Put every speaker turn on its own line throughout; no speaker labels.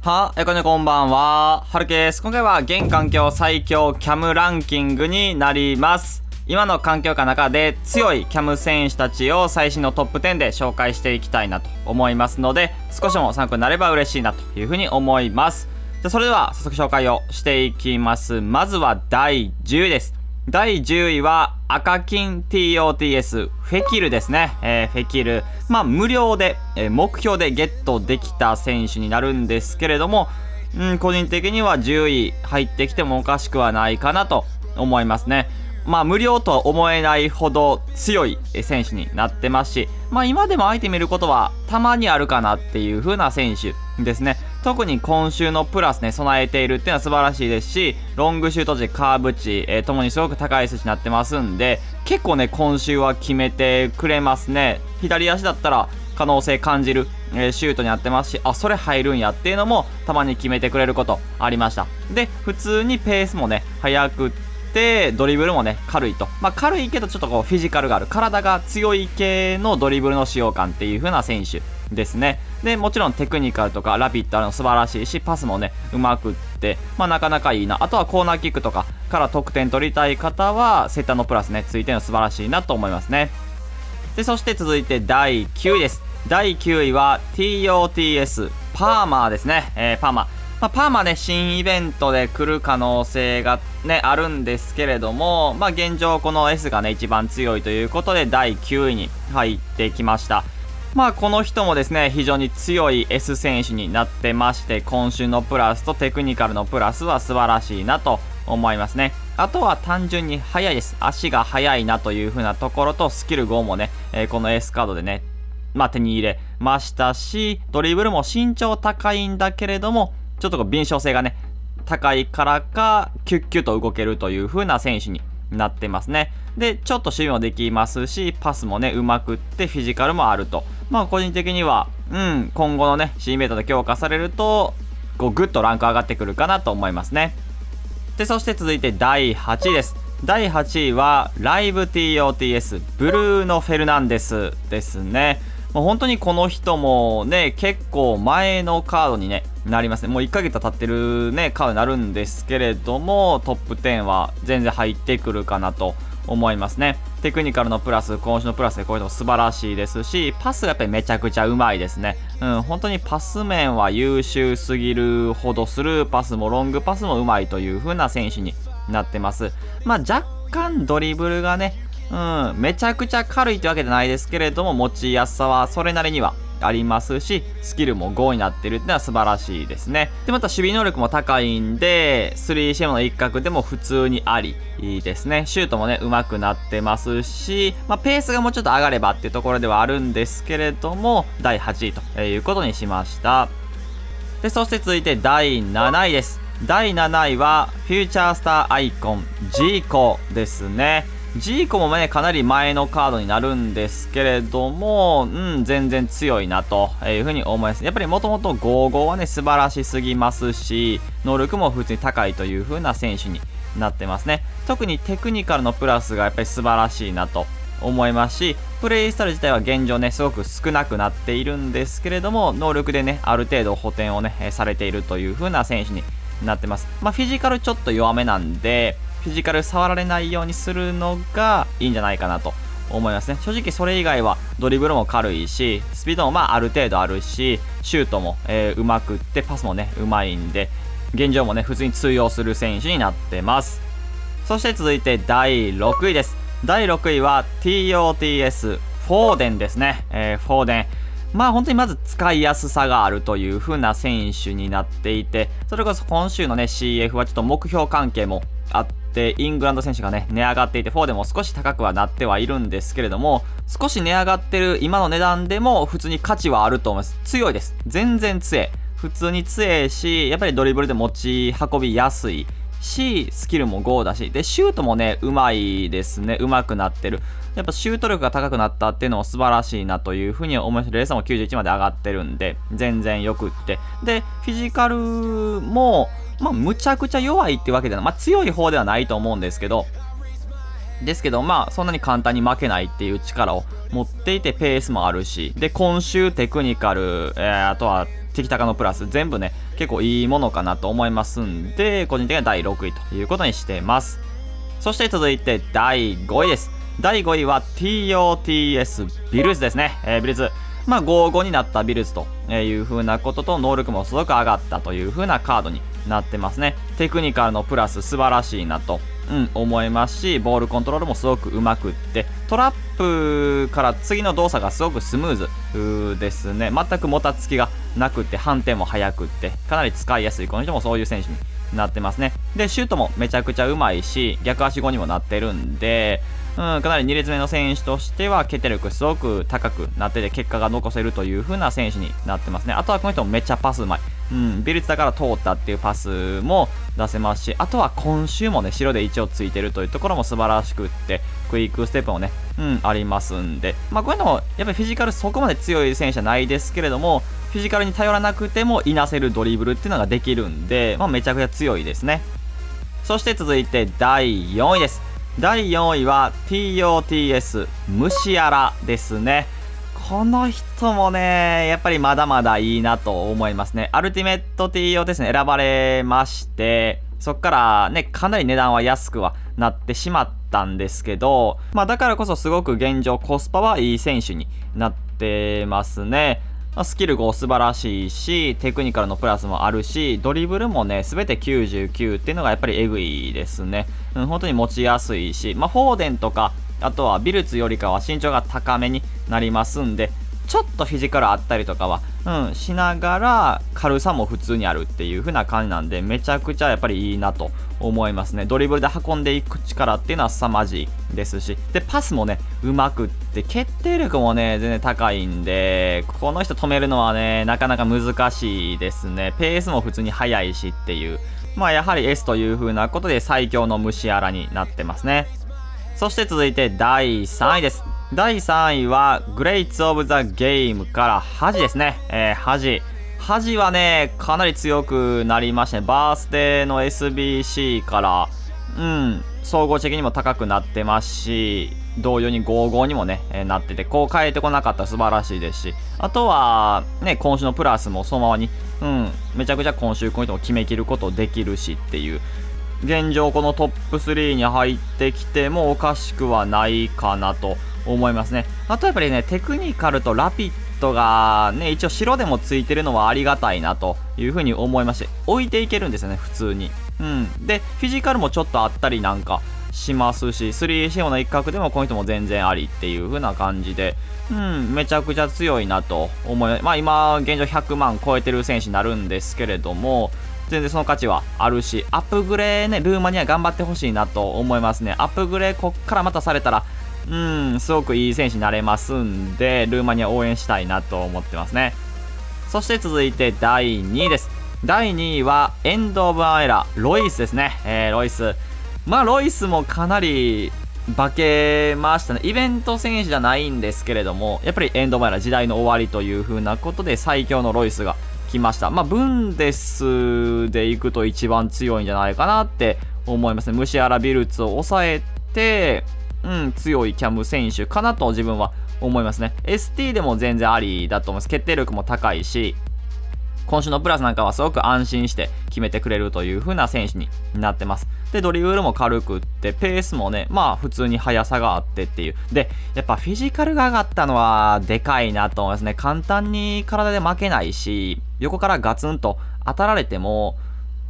はえこねこんばんは。はるけです。今回は現環境最強キャムランキングになります。今の環境下の中で強いキャム選手たちを最新のトップ10で紹介していきたいなと思いますので、少しでも参考になれば嬉しいなというふうに思います。じゃそれでは早速紹介をしていきます。まずは第10位です。第10位は赤金 TOTS フェキルですね、えーフェキル。まあ無料で、えー目標でゲットできた選手になるんですけれども、うん、個人的には10位入ってきてもおかしくはないかなと思いますね。まあ無料とは思えないほど強い選手になってますしまあ今でも相手見ることはたまにあるかなっていう風な選手ですね。特に今週のプラスね備えているっていうのは素晴らしいですしロングシュート値カーブ値、えーともにすごく高い数値になってますんで結構ね今週は決めてくれますね。左足だったら可能性感じる、えーシュートになってますしあそれ入るんやっていうのもたまに決めてくれることありました。で普通にペースもね速くってドリブルもね軽いと。まあ軽いけどちょっとこうフィジカルがある。体が強い系のドリブルの使用感っていう風な選手ですね。でもちろんテクニカルとかラピッドあの素晴らしい。しパスもねうまくってまあなかなかいいな。あとはコーナーキックとかから得点取りたい方はセッターのプラスねついての素晴らしいなと思いますね。でそして続いて第9位です。第9位は TOTS パーマーですね、えーパーマー。まあ、パーマね、新イベントで来る可能性がね、あるんですけれども、まあ現状この S がね、一番強いということで第9位に入ってきました。まあこの人もですね、非常に強い S 選手になってまして、今週のプラスとテクニカルのプラスは素晴らしいなと思いますね。あとは単純に速いです。足が速いなという風なところと、スキル5もね、えーこの S カードでね、まあ手に入れましたし、ドリブルも身長高いんだけれども、ちょっとこう敏捷性がね、高いからか、キュッキュッと動けるという風な選手になってますね。で、ちょっと守備もできますし、パスもね、うまくって、フィジカルもあると。まあ、個人的には、うん、今後のね、新メートで強化されると、こう、ぐっとランク上がってくるかなと思いますね。で、そして続いて第8位です。第8位は、ライブ TOTS、ブルーノ・フェルナンデスですね。もう本当にこの人もね、結構前のカードにね、なりますね。もう1ヶ月経ってるね、カードになるんですけれども、トップ10は全然入ってくるかなと思いますね。テクニカルのプラス、今週のプラスでこういうのも素晴らしいですし、パスがやっぱりめちゃくちゃうまいですね。うん、本当にパス面は優秀すぎるほどスルーパスもロングパスもうまいという風な選手になってます。まあ若干ドリブルがね、うん、めちゃくちゃ軽いってわけじゃないですけれども、持ちやすさはそれなりにはありますし、スキルも5になってるってのは素晴らしいですね。で、また守備能力も高いんで、3CM の一角でも普通にありいいですね。シュートもね、上手くなってますし、まあ、ペースがもうちょっと上がればっていうところではあるんですけれども、第8位ということにしました。で、そして続いて第7位です。第7位は、フューチャースターアイコン、ジーコですね。ジーコもね、かなり前のカードになるんですけれども、うん、全然強いなというふうに思います。やっぱりもともと55はね、素晴らしすぎますし、能力も普通に高いという風な選手になってますね。特にテクニカルのプラスがやっぱり素晴らしいなと思いますし、プレイスタイル自体は現状ね、すごく少なくなっているんですけれども、能力でね、ある程度補填をね、されているという風な選手になってます。まあ、フィジカルちょっと弱めなんで、フィジカル触られないようにするのがいいんじゃないかなと思いますね。正直それ以外はドリブルも軽いし、スピードもまあある程度あるし、シュートも、えーうまくって、パスもね、うまいんで、現状もね、普通に通用する選手になってます。そして続いて第6位です。第6位は TOTS フォーデンですね。えーフォーデン。まあ本当にまず使いやすさがあるという風な選手になっていて、それこそ今週のね CF はちょっと目標関係もあって、イングランド選手がね、値上がっていて、フォーデンも少し高くはなってはいるんですけれども、少し値上がってる今の値段でも普通に価値はあると思います。強いです。全然強い。普通に強いし、やっぱりドリブルで持ち運びやすい。し、スキルも5だし、で、シュートもね、うまいですね。うまくなってる。やっぱシュート力が高くなったっていうのも素晴らしいなというふうに思います。レースも91まで上がってるんで、全然よくって。で、フィジカルも、まあ、むちゃくちゃ弱いってわけではない。まあ、強い方ではないと思うんですけど、ですけど、まあ、そんなに簡単に負けないっていう力を持っていて、ペースもあるし、で、今週テクニカル、えーあとは敵高のプラス全部ね結構いいものかなと思いますんで個人的には第6位ということにしてます。そして続いて第5位です。第5位は TOTS ビルズですね、えー、ビルズ。まあ、5-5になったビルズとえいう風なことと、能力もすごく上がったという風なカードになってますね。テクニカルのプラス素晴らしいなと、うん、思いますし、ボールコントロールもすごくうまくって、トラップから次の動作がすごくスムーズですね。全くもたつきがなくて、反転も速くって、かなり使いやすい、この人もそういう選手になってますね。で、シュートもめちゃくちゃうまいし、逆足後にもなってるんで、うん、かなり2列目の選手としては決定力すごく高くなってて結果が残せるという風な選手になってますね。あとはこの人もめっちゃパスうまい。うん、ビルツだから通ったっていうパスも出せますし、あとは今週もね、白で一応ついてるというところも素晴らしくって、クイックステップもね、うん、ありますんで、まあこういうのも、やっぱりフィジカルそこまで強い選手じゃないですけれども、フィジカルに頼らなくてもいなせるドリブルっていうのができるんで、まあめちゃくちゃ強いですね。そして続いて第4位です。第4位は TOTS ムシアラですね。この人もね、やっぱりまだまだいいなと思いますね。アルティメット TO ですね、選ばれまして、そっからね、かなり値段は安くはなってしまったんですけど、まあだからこそすごく現状コスパはいい選手になってますね。ま、スキル5素晴らしいし、テクニカルのプラスもあるし、ドリブルもね、すべて99っていうのがやっぱりエグいですね。うん、本当に持ちやすいし、まあ、フォーデンとか、あとはビルツよりかは身長が高めになりますんで、ちょっとフィジカルあったりとかは、うん、しながら軽さも普通にあるっていう風な感じなんで、めちゃくちゃやっぱりいいなと思いますね。ドリブルで運んでいく力っていうのは凄まじいですし、で、パスもね、うまくって、決定力もね、全然高いんで、この人止めるのはね、なかなか難しいですね。ペースも普通に速いしっていう。まあやはり S という風なことで最強の虫荒になってますね。そして続いて第3位です。第3位は、グレイツ・オブ・ザ・ゲームからハジですね。えー、ハジ。ハジはね、かなり強くなりましたね。バースデーの SBC から、うん、総合的にも高くなってますし、同様に55にもね、えー、なってて、こう変えてこなかったら素晴らしいですし、あとは、ね、今週のプラスもそのままに、うん、めちゃくちゃ今週こういうとも決めきることできるしっていう、現状このトップ3に入ってきてもおかしくはないかなと思いますね。あとやっぱりね、テクニカルとラピッドがね、一応白でもついてるのはありがたいなというふうに思いまして、置いていけるんですよね、普通に。うん。で、フィジカルもちょっとあったりなんかしますし、3CO の一角でもこの人も全然ありっていう風な感じで、うん、めちゃくちゃ強いなと思い、まあ今、現状100万超えてる選手になるんですけれども、全然その価値はあるし、アップグレーね、ルーマニア頑張ってほしいなと思いますね。アップグレーこっからまたされたら、うん、すごくいい選手になれますんで、ルーマニア応援したいなと思ってますね。そして続いて第2位です。第2位は、エンド・オブ・アンエラ、ロイスですね。えー、ロイス。まあ、ロイスもかなり化けましたね。イベント選手じゃないんですけれども、やっぱりエンド・オブ・アンエラ時代の終わりという風なことで最強のロイスが来ました。まあ、ブンデスで行くと一番強いんじゃないかなって思いますね。ムシアラ・ビルツを抑えて、うん、強いキャム選手かなと自分は思いますね。ST でも全然ありだと思います。決定力も高いし、今週のプラスなんかはすごく安心して決めてくれるという風な選手になってます。で、ドリブルも軽くって、ペースもね、まあ普通に速さがあってっていう。で、やっぱフィジカルが上がったのはでかいなと思いますね。簡単に体で負けないし、横からガツンと当たられても、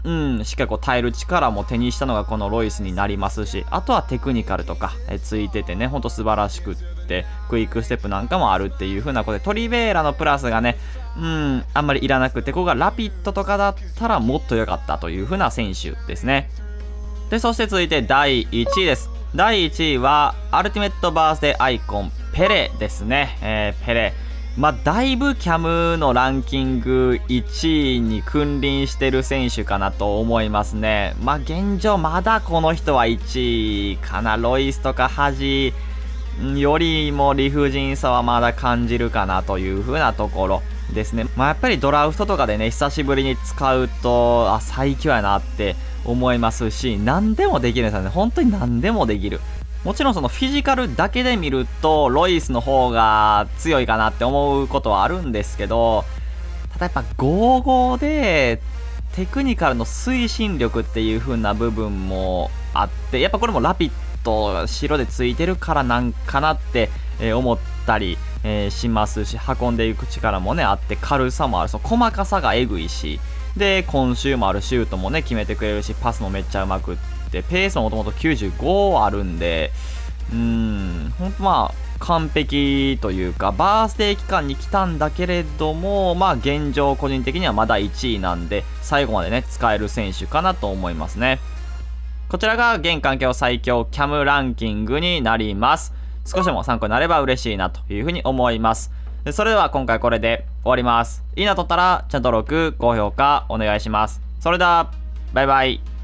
うん、しっかりこう耐える力も手にしたのがこのロイスになりますし、あとはテクニカルとかえついててね、ほんと素晴らしくって、クイックステップなんかもあるっていう風なことで、トリベーラのプラスがね、うん、あんまりいらなくて、ここがラピッドとかだったらもっと良かったという風な選手ですね。で、そして続いて第1位です。第1位は、アルティメットバースデーアイコン、ペレですね。えー、ペレ。まあ、だいぶキャムのランキング1位に君臨してる選手かなと思いますね。まあ、現状まだこの人は1位かな。ロイスとかハジよりも理不尽さはまだ感じるかなという風なところですね。まあ、やっぱりドラフトとかでね、久しぶりに使うと、あ、最強やなって思いますし、何でもできるんですよね。本当に何でもできる。もちろんそのフィジカルだけで見るとロイスの方が強いかなって思うことはあるんですけどただやっぱ55でテクニカルの推進力っていう風な部分もあってやっぱこれもラピッド白でついてるからなんかなって思ったりしますし運んでいく力もねあって軽さもある。その細かさがえぐいしで今週もあるシュートもね決めてくれるしパスもめっちゃうまくってペースももともと95あるんでうんほんとまあ完璧というかバースデー期間に来たんだけれどもまあ現状個人的にはまだ1位なんで最後までね使える選手かなと思いますね。こちらが現環境最強キャムランキングになります。少しでも参考になれば嬉しいなというふうに思います。それでは今回これで終わります。いいなとったらチャンネル登録高評価お願いします。それではバイバイ。